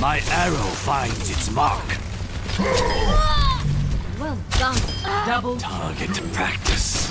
My arrow finds its mark. Well done. Double Target practice.